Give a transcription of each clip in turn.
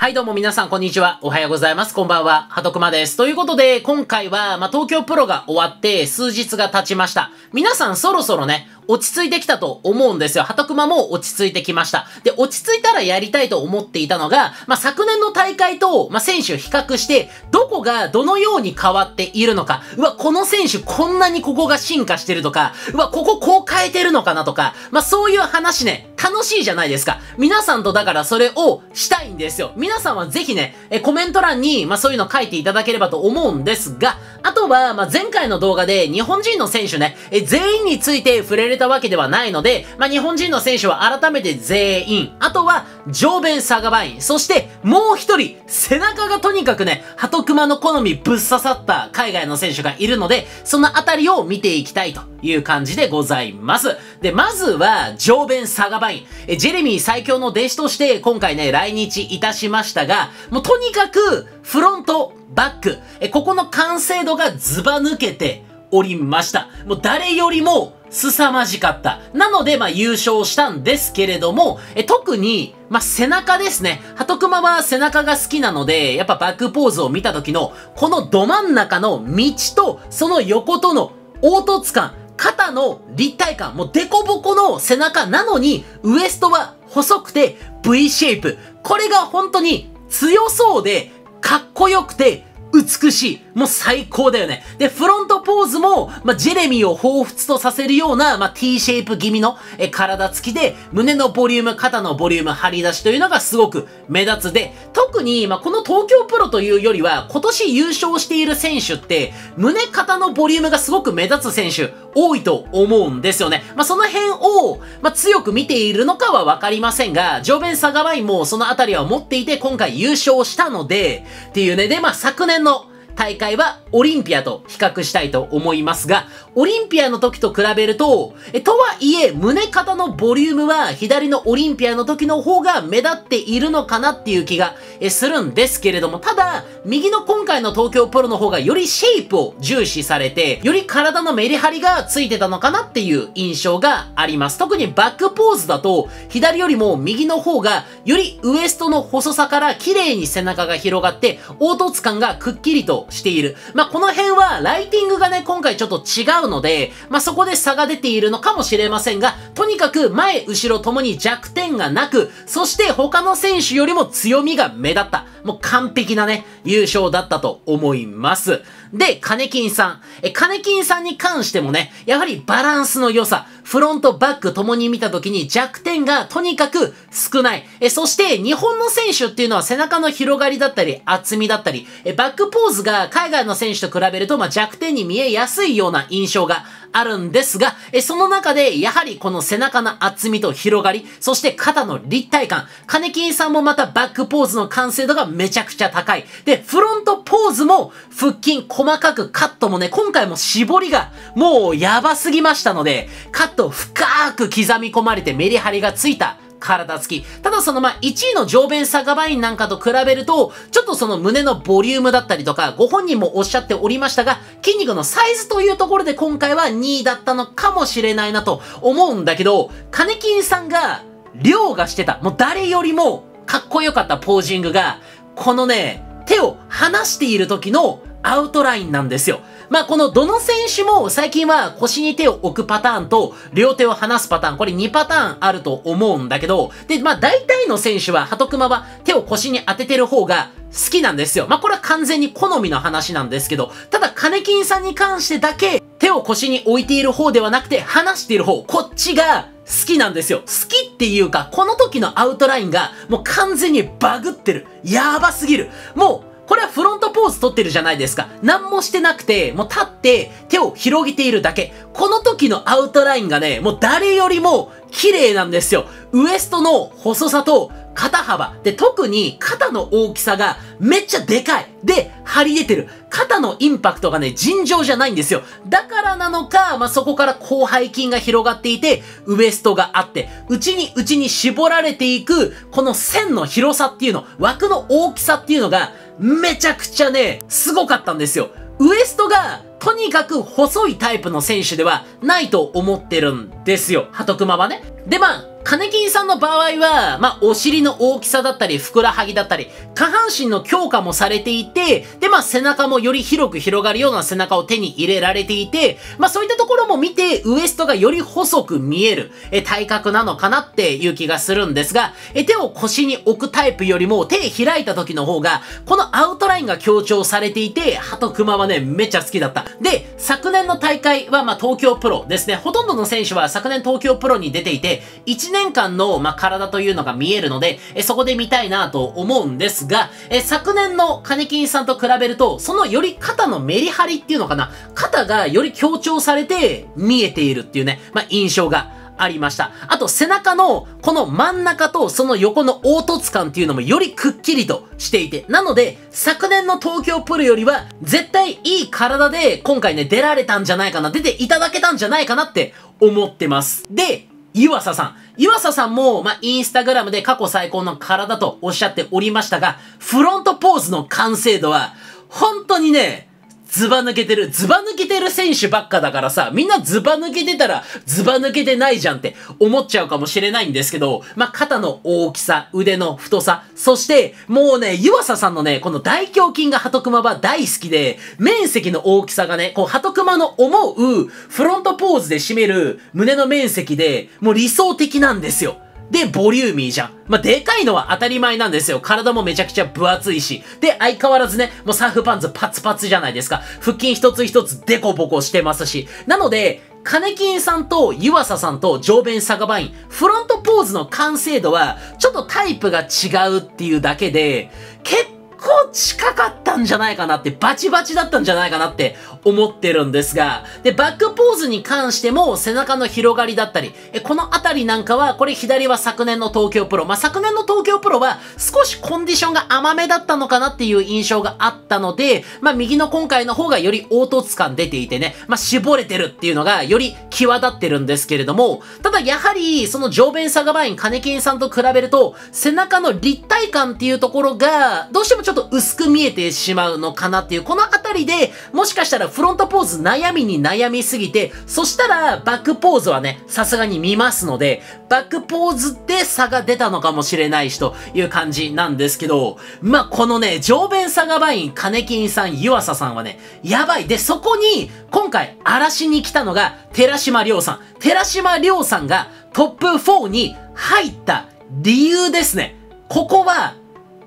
はいどうも皆さんこんにちは。おはようございます。こんばんは。はとくまです。ということで、今回は、まあ、東京プロが終わって数日が経ちました。皆さんそろそろね、落ち着いてきたと思うんですよ。鳩熊も落ち着いてきました。で、落ち着いたらやりたいと思っていたのが、まあ、昨年の大会と、まあ、選手を比較して、どこがどのように変わっているのか、うわ、この選手こんなにここが進化してるとか、うわ、こここう変えてるのかなとか、まあ、そういう話ね、楽しいじゃないですか。皆さんとだからそれをしたいんですよ。皆さんはぜひね、えコメント欄に、まあ、そういうの書いていただければと思うんですが、あとは、まあ、前回の動画で日本人の選手ね、え全員について触れるたわけではないので、まあ、日本人の選手は改めて全員、あとは、上弁サガバイン、そしてもう一人、背中がとにかくね、ハトクマの好みぶっ刺さった海外の選手がいるので、そのあたりを見ていきたいという感じでございます。で、まずは、上弁サガバイン。え、ジェレミー最強の弟子として今回ね、来日いたしましたが、もうとにかく、フロント、バック、え、ここの完成度がズバ抜けておりました。もう誰よりも、凄まじかった。なので、まあ、優勝したんですけれども、え、特に、まあ、背中ですね。ハトクマは背中が好きなので、やっぱバックポーズを見た時の、このど真ん中の道と、その横との凹凸感、肩の立体感、もうデコボコの背中なのに、ウエストは細くて V シェイプ。これが本当に強そうで、かっこよくて、美しい。もう最高だよね。で、フロントポーズも、まあ、ジェレミーを彷彿とさせるような、まあ、T シェイプ気味のえ体つきで、胸のボリューム、肩のボリューム、張り出しというのがすごく目立つで、特に、まあ、この東京プロというよりは、今年優勝している選手って、胸肩のボリュームがすごく目立つ選手、多いと思うんですよね。まあ、その辺を、まあ、強く見ているのかはわかりませんが、ジョーベン・サガバイもそのあたりは持っていて、今回優勝したので、っていうね、で、まあ、昨年の大会はオリンピアと比較したいと思いますが、オリンピアの時と比べると、えとはいえ、胸肩のボリュームは左のオリンピアの時の方が目立っているのかなっていう気がするんですけれども、ただ、右の今回の東京プロの方がよりシェイプを重視されて、より体のメリハリがついてたのかなっていう印象があります。特にバックポーズだと、左よりも右の方が、よりウエストの細さから綺麗に背中が広がって、凹凸感がくっきりとしている。まあ、この辺はライティングがね、今回ちょっと違うので、まあ、そこで差が出ているのかもしれませんが、とにかく前、後ろともに弱点がなく、そして他の選手よりも強みが目立った。もう完璧なね、優勝だったと思います。で、カネキンさん。え、金金さんに関してもね、やはりバランスの良さ、フロント、バックともに見た時に弱点がとにかく少ない。え、そして日本の選手っていうのは背中の広がりだったり、厚みだったり、え、バックポーズが海外の選手と比べると、まあ、弱点に見えやすいような印象があるんですが、え、その中で、やはりこの背中の厚みと広がり、そして肩の立体感、金金さんもまたバックポーズの完成度がめちゃくちゃ高い。で、フロントポーズも、腹筋細かくカットもね、今回も絞りが、もうやばすぎましたので、カット深く刻み込まれてメリハリがついた体つき。ただそのま1位の上弁サガバインなんかと比べると、ちょっとその胸のボリュームだったりとか、ご本人もおっしゃっておりましたが、筋肉のサイズというところで今回は2位だったのかもしれないなと思うんだけど、金金さんが、量がしてた、もう誰よりもかっこよかったポージングが、このね、手を離している時のアウトラインなんですよ。まあ、このどの選手も最近は腰に手を置くパターンと両手を離すパターン、これ2パターンあると思うんだけど、で、まあ大体の選手は、ハトクマは手を腰に当ててる方が好きなんですよ。まあこれは完全に好みの話なんですけど、ただ金金さんに関してだけ手を腰に置いている方ではなくて離している方、こっちが好きなんですよ。好きっていうか、この時のアウトラインがもう完全にバグってる。やばすぎる。もうこれはフロントポーズ取ってるじゃないですか。何もしてなくて、もう立って手を広げているだけ。この時のアウトラインがね、もう誰よりも綺麗なんですよ。ウエストの細さと肩幅。で、特に肩の大きさがめっちゃでかい。で、張り出てる。肩のインパクトがね、尋常じゃないんですよ。だからなのか、まあ、そこから広背筋が広がっていて、ウエストがあって、内に内に絞られていく、この線の広さっていうの、枠の大きさっていうのが、めちゃくちゃね、すごかったんですよ。ウエストが、とにかく細いタイプの選手ではないと思ってるんですよ。ハトクマはね。で、まあ、金金さんの場合は、まあ、お尻の大きさだったり、ふくらはぎだったり、下半身の強化もされていて、で、まあ、背中もより広く広がるような背中を手に入れられていて、まあ、そういったところも見て、ウエストがより細く見える、え、体格なのかなっていう気がするんですが、え、手を腰に置くタイプよりも、手開いた時の方が、このアウトラインが強調されていて、ハトクマはね、めっちゃ好きだった。で、昨年の大会は、まあ、東京プロですね。ほとんどの選手は昨年東京プロに出ていて、年年間の、まあ、体というのが見えるので、えそこで見たいなと思うんですが、え昨年の金金さんと比べると、そのより肩のメリハリっていうのかな、肩がより強調されて見えているっていうね、まあ、印象がありました。あと背中のこの真ん中とその横の凹凸感っていうのもよりくっきりとしていて、なので昨年の東京プロよりは絶対いい体で今回ね出られたんじゃないかな、出ていただけたんじゃないかなって思ってます。で、岩佐さん。岩佐さんも、まあ、インスタグラムで過去最高の体とおっしゃっておりましたが、フロントポーズの完成度は、本当にね、ズバ抜けてる、ズバ抜けてる選手ばっかだからさ、みんなズバ抜けてたら、ズバ抜けてないじゃんって思っちゃうかもしれないんですけど、まあ、肩の大きさ、腕の太さ、そして、もうね、湯浅さんのね、この大胸筋がハトクマは大好きで、面積の大きさがね、こう、ハトクマの思う、フロントポーズで締める胸の面積で、もう理想的なんですよ。で、ボリューミーじゃん。まあ、でかいのは当たり前なんですよ。体もめちゃくちゃ分厚いし。で、相変わらずね、もうサーフパンツパツパツじゃないですか。腹筋一つ一つデコボコしてますし。なので、カネキンさんと湯浅さんと上弁サガバイン、フロントポーズの完成度は、ちょっとタイプが違うっていうだけで、結構近かったんじゃないかなって、バチバチだったんじゃないかなって思ってるんですが、で、バックポーズに関しても背中の広がりだったり、え、このあたりなんかは、これ左は昨年の東京プロ。まあ、昨年の東京プロは少しコンディションが甘めだったのかなっていう印象があったので、まあ、右の今回の方がより凹凸感出ていてね、まあ、絞れてるっていうのがより際立ってるんですけれども、ただやはり、その上弁サガバイン、金金さんと比べると、背中の立体感っていうところが、どうしてもちょっと薄く見えてしまうのかなっていう、このあたりで、もしかしたらフロントポーズ悩みに悩みすぎて、そしたらバックポーズはね、さすがに見ますので、バックポーズで差が出たのかもしれないしという感じなんですけど、まあ、このね、上弁サガバイン、金金さん、湯浅さんはね、やばい。で、そこに、今回、荒らしに来たのが、寺島亮さん。寺島亮さんがトップ4に入った理由ですね。ここは、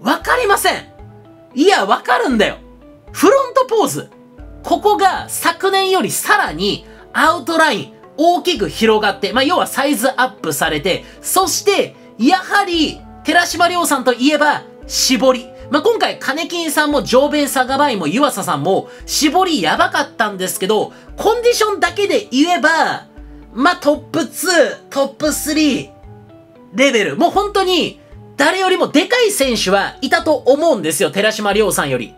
わかりません。いや、わかるんだよ。フロントポーズ。ここが昨年よりさらにアウトライン大きく広がって、まあ、要はサイズアップされて、そして、やはり、寺島亮さんといえば、絞り。まあ、今回、金金さんも上弁サガバイも湯浅さんも、絞りやばかったんですけど、コンディションだけで言えば、まあ、トップ2、トップ3、レベル。もう本当に、誰よりもでかい選手はいたと思うんですよ、寺島亮さんより。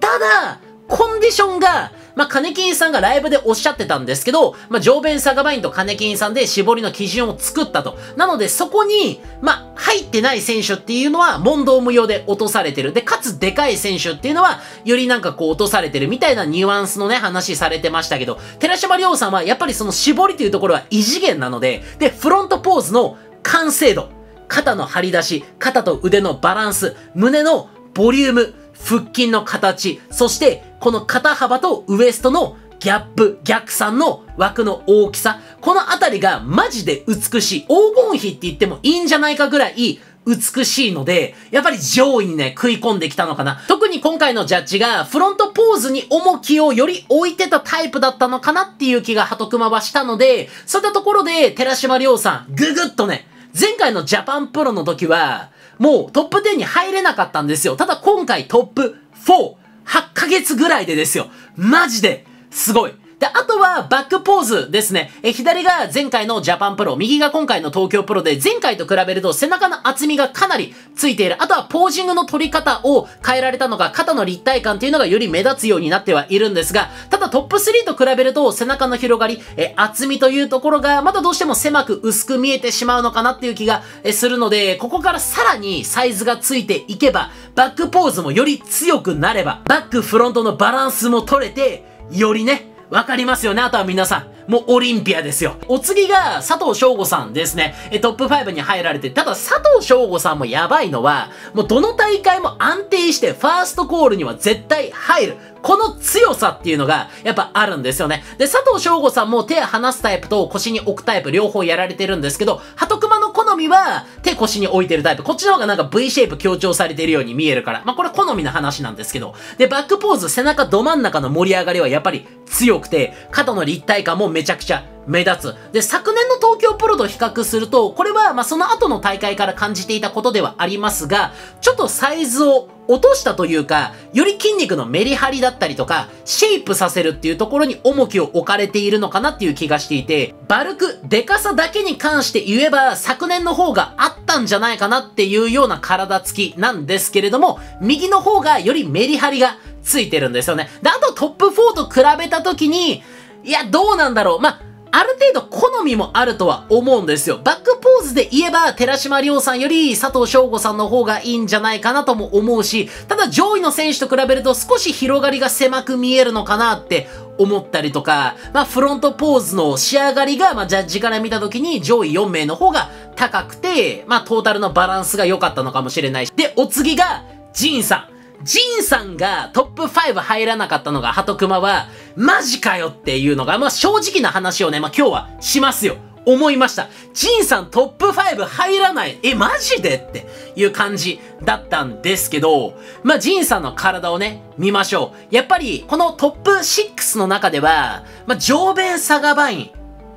ただ、コンディションが、まあ、金金さんがライブでおっしゃってたんですけど、まあ、上弁サガバインと金金さんで絞りの基準を作ったと。なので、そこに、まあ、入ってない選手っていうのは、問答無用で落とされてる。で、かつ、でかい選手っていうのは、よりなんかこう、落とされてるみたいなニュアンスのね、話されてましたけど、寺島亮さんは、やっぱりその絞りというところは異次元なので、で、フロントポーズの完成度。肩の張り出し、肩と腕のバランス、胸のボリューム、腹筋の形、そしてこの肩幅とウエストのギャップ、逆算の枠の大きさ、このあたりがマジで美しい。黄金比って言ってもいいんじゃないかぐらい美しいので、やっぱり上位にね、食い込んできたのかな。特に今回のジャッジが、フロントポーズに重きをより置いてたタイプだったのかなっていう気がハトクマはしたので、そういったところで、寺島遼さん、ぐぐっとね、前回のジャパンプロの時は、もうトップ10に入れなかったんですよ。ただ今回トップ4、8ヶ月ぐらいでですよ。マジで、すごい。で、あとはバックポーズですね。え、左が前回のジャパンプロ、右が今回の東京プロで、前回と比べると背中の厚みがかなりついている。あとはポージングの取り方を変えられたのが、肩の立体感っていうのがより目立つようになってはいるんですが、ただトップ3と比べると背中の広がり、え、厚みというところが、まだどうしても狭く薄く見えてしまうのかなっていう気がするので、ここからさらにサイズがついていけば、バックポーズもより強くなれば、バックフロントのバランスも取れて、よりね、わかりますよねあとは皆さん。もうオリンピアですよ。お次が佐藤翔吾さんですね。え、トップ5に入られて、ただ佐藤翔吾さんもやばいのは、もうどの大会も安定してファーストコールには絶対入る。この強さっていうのが、やっぱあるんですよね。で、佐藤翔吾さんも手離すタイプと腰に置くタイプ両方やられてるんですけど、ハトクマの好みは手腰に置いてるタイプ。こっちの方がなんか V シェイプ強調されてるように見えるから。まあ、これ好みの話なんですけど。で、バックポーズ、背中ど真ん中の盛り上がりはやっぱり強くて、肩の立体感もめちゃくちゃ目立つ。で、昨年の東京プロと比較すると、これは、ま、その後の大会から感じていたことではありますが、ちょっとサイズを落としたというか、より筋肉のメリハリだったりとか、シェイプさせるっていうところに重きを置かれているのかなっていう気がしていて、バルク、デカさだけに関して言えば、昨年の方があったんじゃないかなっていうような体つきなんですけれども、右の方がよりメリハリがついてるんですよね。で、あとトップ4と比べた時に、いや、どうなんだろう。まあ、ある程度好みもあるとは思うんですよ。バックポーズで言えば、寺島亮さんより佐藤翔吾さんの方がいいんじゃないかなとも思うし、ただ上位の選手と比べると少し広がりが狭く見えるのかなって思ったりとか、まあフロントポーズの仕上がりが、まあジャッジから見た時に上位4名の方が高くて、まあトータルのバランスが良かったのかもしれないし。で、お次が、ジンさん。ジンさんがトップ5入らなかったのが、ハトクマは、マジかよっていうのが、まあ、正直な話をね、まあ、今日はしますよ。思いました。ジンさんトップ5入らない。え、マジでっていう感じだったんですけど、まあ、ジンさんの体をね、見ましょう。やっぱり、このトップ6の中では、まあ、上弁サガバイン、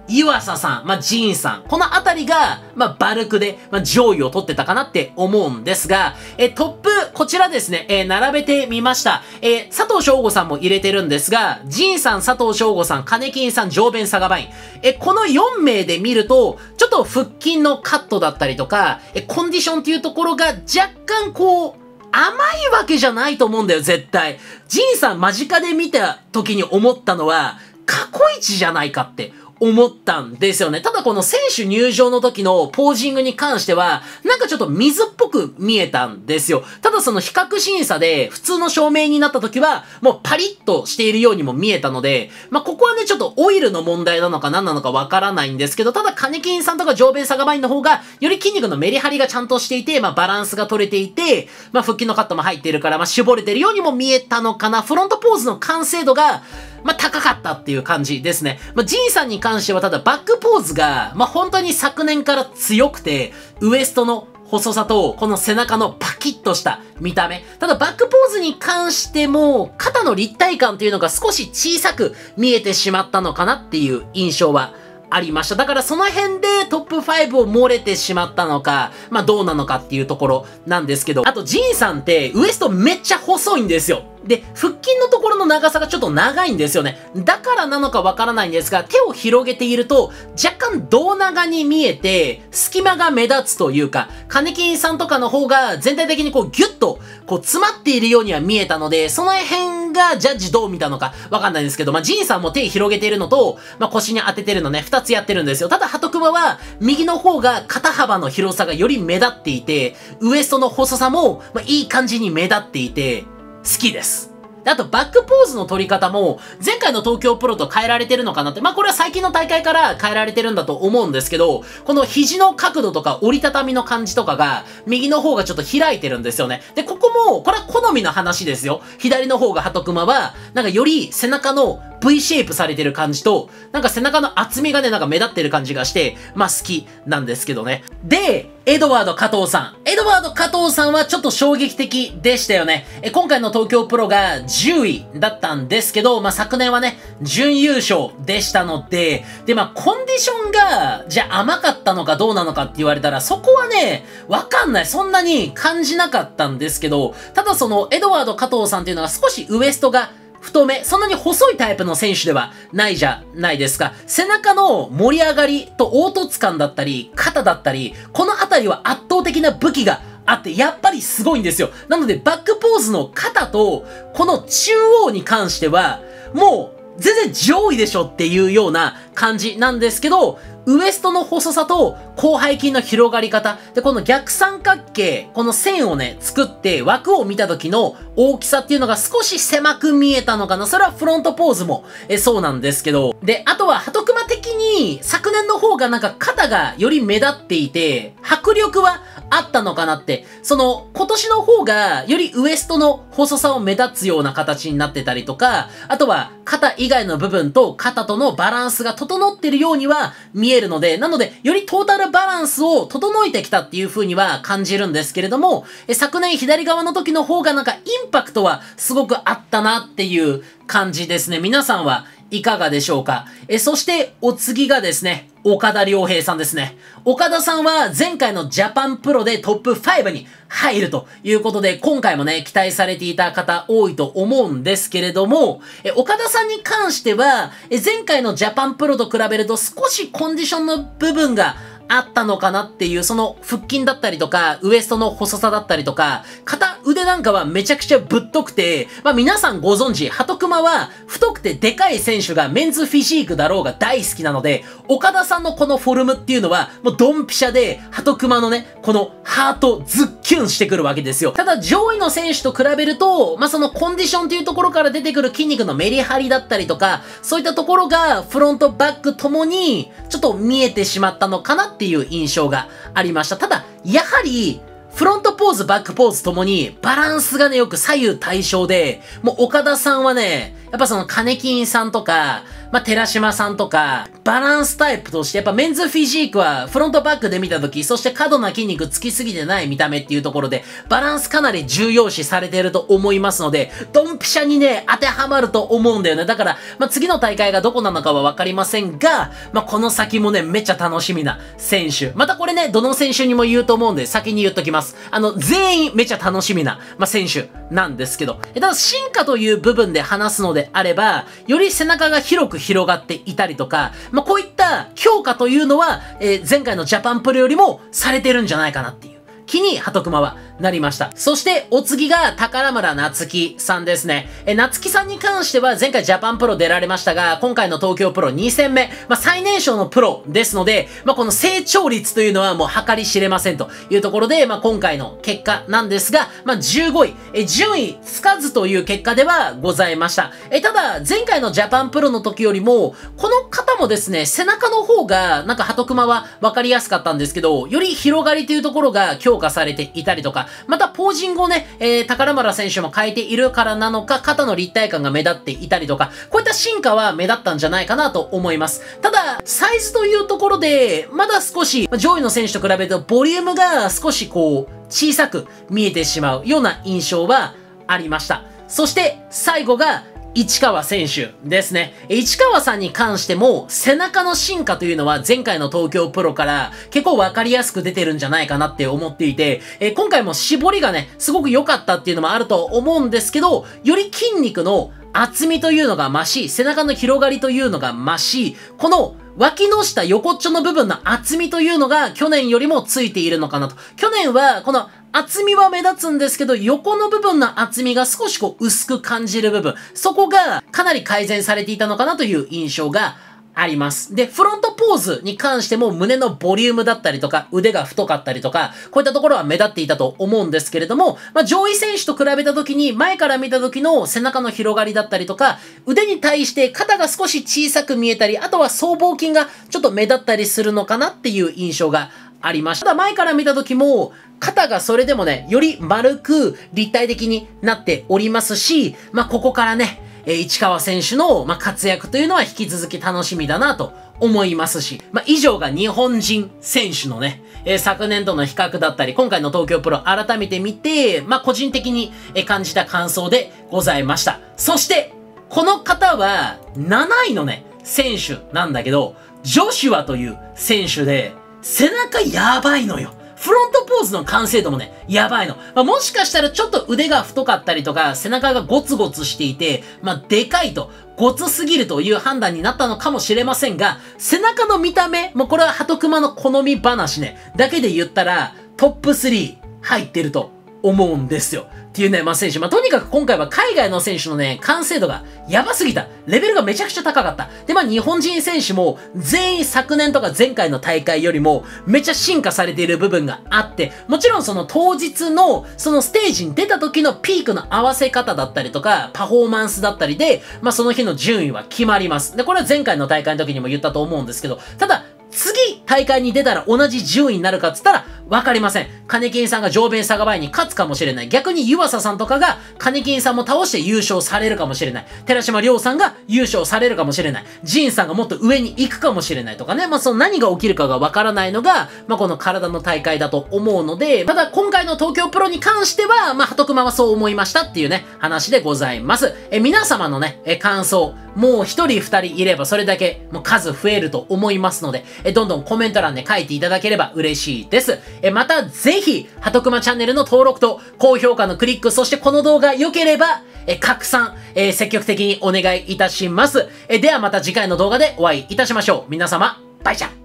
岩佐さん、まあ、ジーンさん、このあたりが、まあ、バルクで、まあ、上位を取ってたかなって思うんですが、え、トップ、こちらですね、えー、並べてみました。えー、佐藤翔吾さんも入れてるんですが、ジンさん、佐藤翔吾さん、金金さん、上弁サガバイン。え、この4名で見ると、ちょっと腹筋のカットだったりとか、え、コンディションっていうところが若干こう、甘いわけじゃないと思うんだよ、絶対。ジンさん間近で見た時に思ったのは、過去一じゃないかって思ったんですよね。ただこの選手入場の時のポージングに関しては、なんかちょっと水っぽく見えたんですよ。ただその比較審査で普通の照明になった時は、もうパリッとしているようにも見えたので、まあ、ここはね、ちょっとオイルの問題なのか何なのかわからないんですけど、ただカネキンさんとか上米サガバインの方が、より筋肉のメリハリがちゃんとしていて、まあ、バランスが取れていて、まあ、腹筋のカットも入っているから、まあ、絞れてるようにも見えたのかな。フロントポーズの完成度が、まあ、高かったっていう感じですね。まあ、ジンさんに関してはただバックポーズが、まあ、本当に昨年から強くて、ウエストの細さと、この背中のパキッとした見た目。ただバックポーズに関しても、肩の立体感っていうのが少し小さく見えてしまったのかなっていう印象はありました。だからその辺でトップ5を漏れてしまったのか、まあどうなのかっていうところなんですけど、あとジンさんってウエストめっちゃ細いんですよ。で、腹筋のところの長さがちょっと長いんですよね。だからなのかわからないんですが、手を広げていると、若干胴長に見えて、隙間が目立つというか、金金さんとかの方が全体的にこうギュッと、こう詰まっているようには見えたので、その辺がジャッジどう見たのかわかんないんですけど、まあ、ジンさんも手広げているのと、まあ、腰に当ててるのね、二つやってるんですよ。ただ、ハトクマは、右の方が肩幅の広さがより目立っていて、ウエストの細さも、まあ、いい感じに目立っていて、好きです。あとバックポーズの取り方も、前回の東京プロと変えられてるのかなって、まあこれは最近の大会から変えられてるんだと思うんですけど、この肘の角度とか折りたたみの感じとかが、右の方がちょっと開いてるんですよね。で、ここも、これは好みの話ですよ。左の方が鳩熊は、なんかより背中の V シェイプされてる感じと、なんか背中の厚みがね、なんか目立ってる感じがして、まあ好きなんですけどね。で、エドワード加藤さん。エドワード加藤さんはちょっと衝撃的でしたよね。え、今回の東京プロが10位だったんですけど、まあ、昨年はね、準優勝でしたので、で、まあ、コンディションが、じゃあ甘かったのかどうなのかって言われたら、そこはね、わかんない。そんなに感じなかったんですけど、ただその、エドワード加藤さんっていうのは少しウエストが太め、そんなに細いタイプの選手ではないじゃないですか。背中の盛り上がりと凹凸感だったり、肩だったり、このあたりは圧倒的な武器があって、やっぱりすごいんですよ。なので、バックポーズの肩と、この中央に関しては、もう、全然上位でしょっていうような感じなんですけど、ウエストの細さと、広背筋の広がり方。で、この逆三角形、この線をね、作って枠を見た時の大きさっていうのが少し狭く見えたのかな。それはフロントポーズも、えそうなんですけど。で、あとは、ハトクマ的に、昨年の方がなんか肩がより目立っていて、迫力はあったのかなって。その、今年の方が、よりウエストの細さを目立つような形になってたりとか、あとは、肩以外の部分と肩とのバランスが整ってるようには見えるので、なので、よりトータルバランスを整えてきたっていう風には感じるんですけれども、え昨年左側の時の方がなんかインパクトはすごくあったなっていう感じですね。皆さんはいかがでしょうか？え、そしてお次がですね、岡田良平さんですね。岡田さんは前回のジャパンプロでトップ5に入るということで、今回もね、期待されていた方多いと思うんですけれども、え、岡田さんに関しては、え、前回のジャパンプロと比べると少しコンディションの部分があったのかなっていう、その腹筋だったりとか、ウエストの細さだったりとか、肩腕なんかはめちゃくちゃぶっとくて、まあ皆さんご存知、ハトクマは太くてでかい選手がメンズフィジークだろうが大好きなので、岡田さんのこのフォルムっていうのは、もうドンピシャで、ハトクマのね、このハートズッキュンしてくるわけですよ。ただ上位の選手と比べると、まあそのコンディションというところから出てくる筋肉のメリハリだったりとか、そういったところがフロントバックともに、ちょっと見えてしまったのかなっていう印象がありました。ただ、やはり、フロントポーズ、バックポーズともに、バランスがね、よく左右対称で、もう岡田さんはね、やっぱその金金さんとか、まあ、寺島さんとか、バランスタイプとして、やっぱメンズフィジークはフロントバックで見たとき、そして過度な筋肉つきすぎてない見た目っていうところで、バランスかなり重要視されていると思いますので、ドンピシャにね、当てはまると思うんだよね。だから、まあ、次の大会がどこなのかはわかりませんが、まあ、この先もね、めっちゃ楽しみな選手。またこれね、どの選手にも言うと思うんで、先に言っときます。あの、全員めっちゃ楽しみな、まあ、選手なんですけど、えただ進化という部分で話すのでであれば、より背中が広く広がっていたりとか、まあ、こういった強化というのは、えー、前回のジャパンプロよりもされてるんじゃないかなっていう。気に、ハトクマは。なりました。そして、お次が、宝村夏樹さんですね。え、夏樹さんに関しては、前回ジャパンプロ出られましたが、今回の東京プロ2戦目、まあ、最年少のプロですので、まあ、この成長率というのはもう計り知れませんというところで、まあ、今回の結果なんですが、まあ、15位、え、順位つかずという結果ではございました。え、ただ、前回のジャパンプロの時よりも、この方もですね、背中の方が、なんか、ハトクマは分かりやすかったんですけど、より広がりというところが強化されていたりとか、また、ポージングをね、えー、宝村選手も変えているからなのか、肩の立体感が目立っていたりとか、こういった進化は目立ったんじゃないかなと思います。ただ、サイズというところで、まだ少し、上位の選手と比べると、ボリュームが少しこう、小さく見えてしまうような印象はありました。そして、最後が、市川選手ですね。市川さんに関しても、背中の進化というのは前回の東京プロから結構わかりやすく出てるんじゃないかなって思っていて、え今回も絞りがね、すごく良かったっていうのもあると思うんですけど、より筋肉の厚みというのが増し、背中の広がりというのが増し、この脇の下横っちょの部分の厚みというのが去年よりもついているのかなと。去年はこの厚みは目立つんですけど、横の部分の厚みが少しこう薄く感じる部分、そこがかなり改善されていたのかなという印象があります。で、フロントポーズに関しても胸のボリュームだったりとか、腕が太かったりとか、こういったところは目立っていたと思うんですけれども、まあ、上位選手と比べた時に、前から見た時の背中の広がりだったりとか、腕に対して肩が少し小さく見えたり、あとは僧帽筋がちょっと目立ったりするのかなっていう印象がありました。ただ前から見た時も、肩がそれでもね、より丸く立体的になっておりますし、まあ、ここからね、え市川選手の、ま、活躍というのは引き続き楽しみだなと思いますし、まあ、以上が日本人選手のね、えー、昨年との比較だったり、今回の東京プロ改めて見て、まあ、個人的に感じた感想でございました。そして、この方は7位のね、選手なんだけど、ジョシュアという選手で、背中やばいのよ。フロントポーズの完成度もね、やばいの。まあ、もしかしたらちょっと腕が太かったりとか、背中がゴツゴツしていて、まあ、でかいと、ゴツすぎるという判断になったのかもしれませんが、背中の見た目、もうこれはハトクマの好み話ね、だけで言ったら、トップ3入ってると思うんですよ。っていうね、まあ、選手。まあ、とにかく今回は海外の選手のね、完成度がやばすぎた。レベルがめちゃくちゃ高かった。で、まあ、日本人選手も全員昨年とか前回の大会よりもめちゃ進化されている部分があって、もちろんその当日のそのステージに出た時のピークの合わせ方だったりとか、パフォーマンスだったりで、まあ、その日の順位は決まります。で、これは前回の大会の時にも言ったと思うんですけど、ただ、次、大会に出たら同じ順位になるかっつったら、わかりません。金金さんが上弁佐賀前に勝つかもしれない。逆に湯浅さんとかが金金さんも倒して優勝されるかもしれない。寺島亮さんが優勝されるかもしれない。ジンさんがもっと上に行くかもしれないとかね。まあ、その何が起きるかがわからないのが、まあ、この体の大会だと思うので、ただ今回の東京プロに関しては、まあ、鳩熊はそう思いましたっていうね、話でございます。え、皆様のね、え、感想、もう一人二人いればそれだけもう数増えると思いますので、えどんどんコメント欄で書いていただければ嬉しいです。えまたぜひ、ハトクマチャンネルの登録と高評価のクリック、そしてこの動画良ければ、え拡散、え積極的にお願いいたします。えではまた次回の動画でお会いいたしましょう。皆様、バイチャ